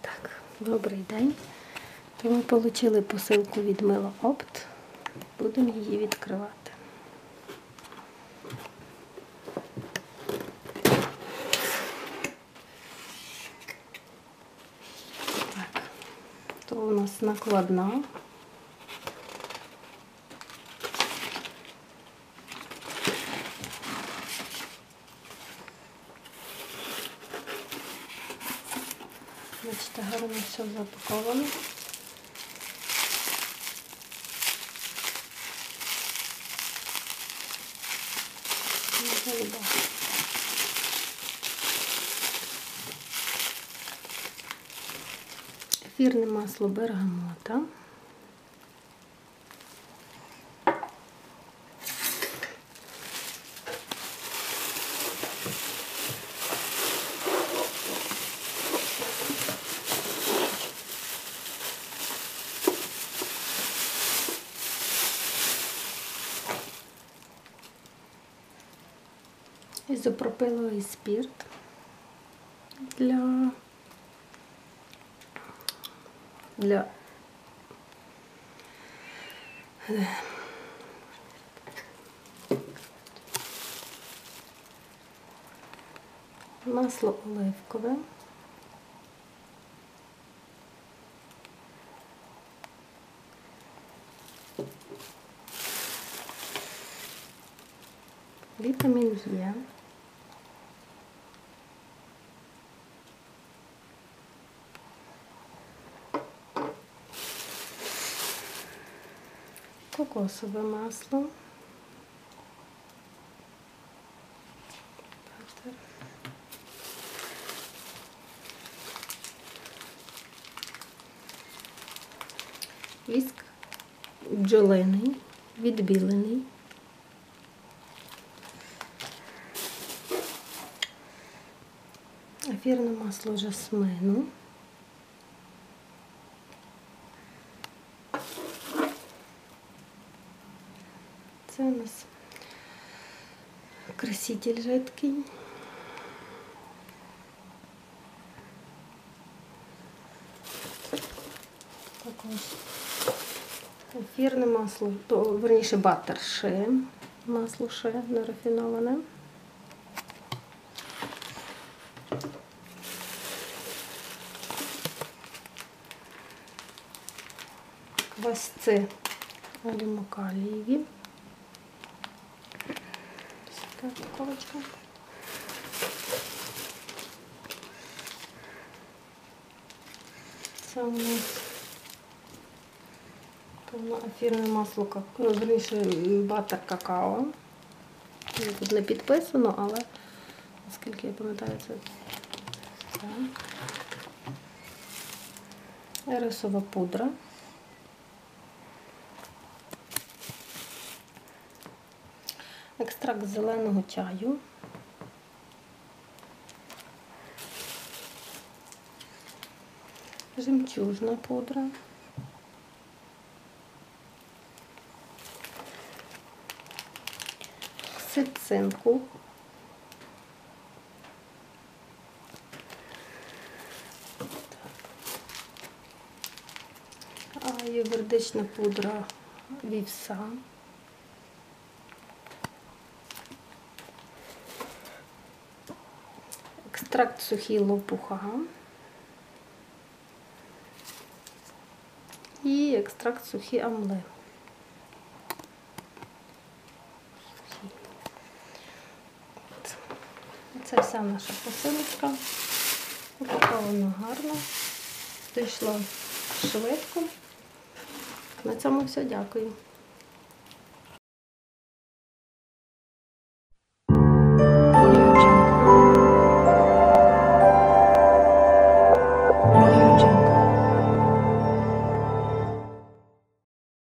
Так, добрий день. То ми отримали посилку від Мила Опт. Будемо її відкривати. Так, то у нас накладна. Бачите, гарно все запаковано. Не. Ефірне масло бергамота. Ізопропиловий спірт для для масло оливкове. Вітамін Е. Кокосове масло. Віск бджолиний, відбілений. Ефірне масло жасмину. Це у нас краситель жидкий. Також ефірне масло, то, верніше баттер ше, масло ше нерафіноване. Квасці алюмокалієві. Така упаковочка. Це у нас повноефірне масло, како- ну, верніше, butter какао. Тут не підписано, але наскільки я пам'ятаю, це так. Е, рисова пудра. Екстракт зеленого чаю. Жемчужна пудра. Сицинку. Аюрведична пудра вівса. Екстракт сухий лопуха. І екстракт сухі амли. От. Це вся наша посилочка. Упаковано гарно. Дійшло швидко. На цьому все. Дякую.